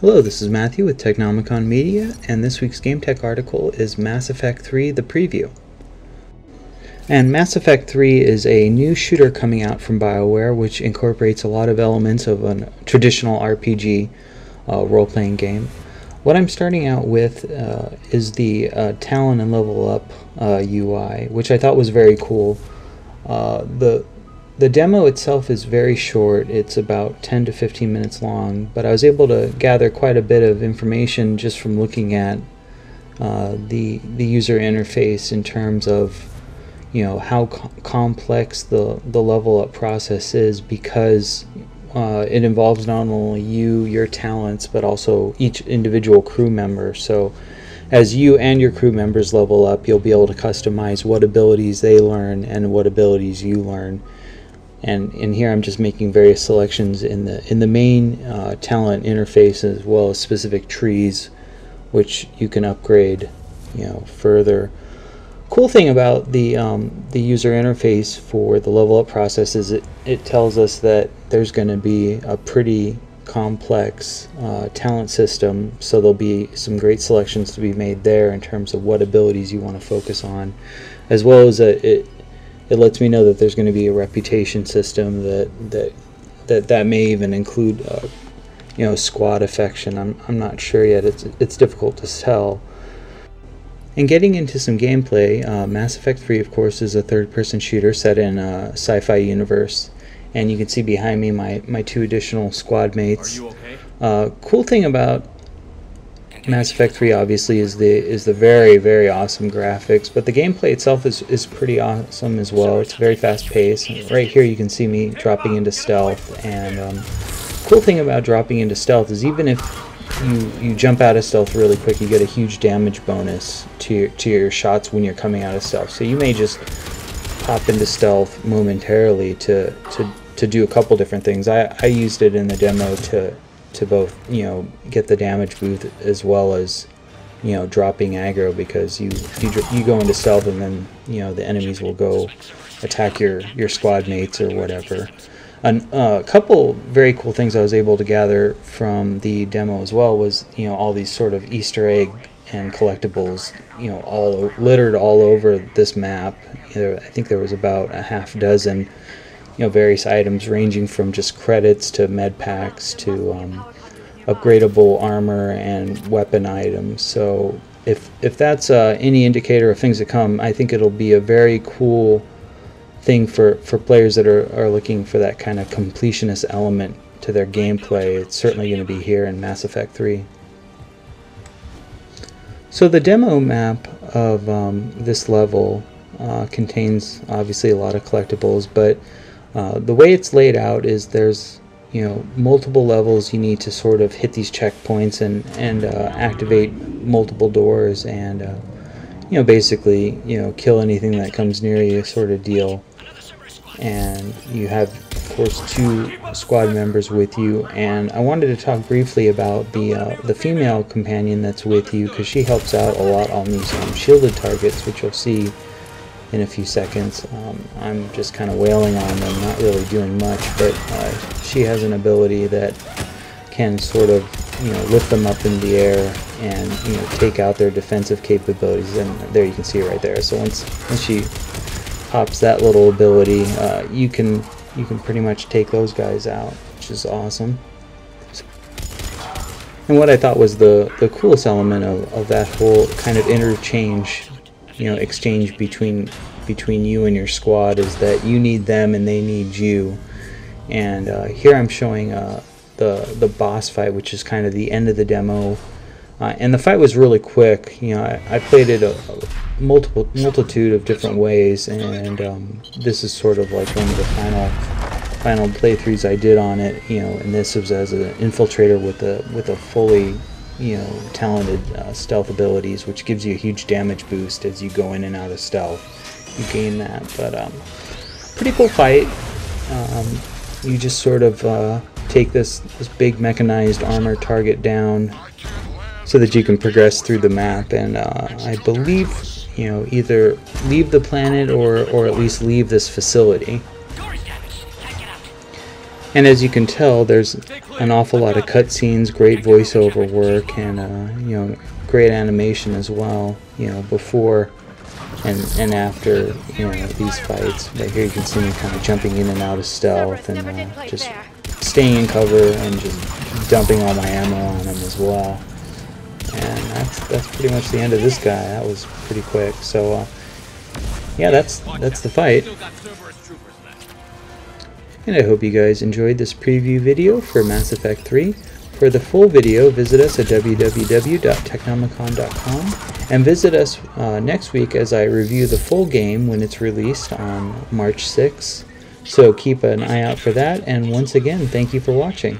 Hello, this is Matthew with Technomicon Media, and this week's Game Tech article is Mass Effect 3 The Preview. And Mass Effect 3 is a new shooter coming out from BioWare which incorporates a lot of elements of a traditional RPG uh, role playing game. What I'm starting out with uh, is the uh, Talent and Level Up UI, uh, which I thought was very cool. Uh, the the demo itself is very short. It's about 10 to 15 minutes long, but I was able to gather quite a bit of information just from looking at uh, the the user interface in terms of you know how co complex the the level up process is because uh, it involves not only you, your talents, but also each individual crew member. So as you and your crew members level up, you'll be able to customize what abilities they learn and what abilities you learn and in here I'm just making various selections in the in the main uh, talent interface as well as specific trees which you can upgrade you know further. Cool thing about the um, the user interface for the level up process is it, it tells us that there's going to be a pretty complex uh, talent system. So there'll be some great selections to be made there in terms of what abilities you want to focus on as well as a, it, it lets me know that there's going to be a reputation system that that that that may even include uh, you know squad affection. I'm I'm not sure yet. It's it's difficult to tell. And getting into some gameplay, uh, Mass Effect 3, of course, is a third-person shooter set in a sci-fi universe. And you can see behind me my, my two additional squad mates. Okay? Uh, cool thing about Mass Effect 3 obviously is the is the very very awesome graphics, but the gameplay itself is is pretty awesome as well. It's very fast paced. Right here you can see me dropping into stealth, and um, cool thing about dropping into stealth is even if you you jump out of stealth really quick, you get a huge damage bonus to your, to your shots when you're coming out of stealth. So you may just pop into stealth momentarily to to to do a couple different things. I I used it in the demo to to both you know get the damage boost as well as you know dropping aggro because you you, you go into stealth and then you know the enemies will go attack your your squad mates or whatever. Uh, a couple very cool things I was able to gather from the demo as well was you know all these sort of Easter egg and collectibles you know all littered all over this map. I think there was about a half dozen you know various items ranging from just credits to med packs to um, upgradable armor and weapon items. So if if that's uh, any indicator of things to come, I think it'll be a very cool thing for, for players that are, are looking for that kind of completionist element to their gameplay. It's certainly going to be here in Mass Effect 3. So the demo map of um, this level uh, contains obviously a lot of collectibles, but uh, the way it's laid out is there's you know multiple levels you need to sort of hit these checkpoints and and uh, activate multiple doors and uh, you know basically you know kill anything that comes near you sort of deal. And you have of course two squad members with you. And I wanted to talk briefly about the uh, the female companion that's with you because she helps out a lot on these um, shielded targets which you'll see in a few seconds. Um, I'm just kind of wailing on them, not really doing much, but uh, she has an ability that can sort of, you know, lift them up in the air and, you know, take out their defensive capabilities. And there you can see it right there. So once, once she pops that little ability, uh, you can you can pretty much take those guys out, which is awesome. And what I thought was the, the coolest element of, of that whole kind of interchange you know exchange between between you and your squad is that you need them and they need you. And uh, here I'm showing uh, the the boss fight, which is kind of the end of the demo. Uh, and the fight was really quick. You know, I, I played it a, a, multiple multitude of different ways, and um, this is sort of like one of the final final playthroughs I did on it. You know, and this was as an infiltrator with a with a fully you know, talented uh, stealth abilities, which gives you a huge damage boost as you go in and out of stealth. You gain that, but um, pretty cool fight. Um, you just sort of uh, take this this big mechanized armor target down so that you can progress through the map, and uh, I believe you know either leave the planet or or at least leave this facility. And as you can tell, there's an awful lot of cutscenes, great voiceover work, and uh, you know, great animation as well. You know, before and and after you know these fights. Right here, you can see me kind of jumping in and out of stealth and uh, just staying in cover and just dumping all my ammo on him as well. And that's that's pretty much the end of this guy. That was pretty quick. So uh, yeah, that's that's the fight. And I hope you guys enjoyed this preview video for Mass Effect 3. For the full video, visit us at www.technomicon.com and visit us uh, next week as I review the full game when it's released on March 6th. So keep an eye out for that, and once again, thank you for watching.